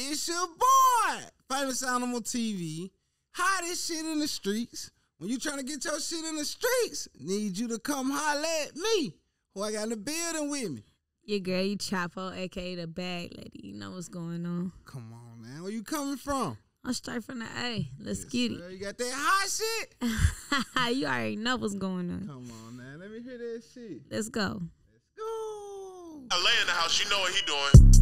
It's your boy, Famous Animal TV. Hottest shit in the streets. When you trying to get your shit in the streets, need you to come holler at me. Who I got in the building with me. Your girl, Echapo, aka the bag lady. You know what's going on. Come on, man. Where you coming from? I'm straight from the A. Let's get Sir, you got that hot shit? you already know what's going on. Come on, man. Let me hear that shit. Let's go. Let's go. I lay in the house, you know what he doing.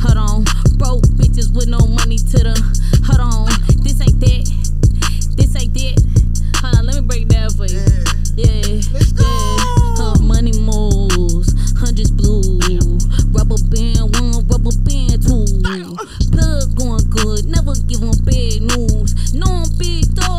hold on. Broke bitches with no money to the. hold on. This ain't that, this ain't that. Hold on, let me break that for you. Yeah, yeah. Her money moves, hundreds blue. Rubber band one, rubber band two. Plug going good, never give them bad news. No, I'm big dog.